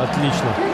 Отлично.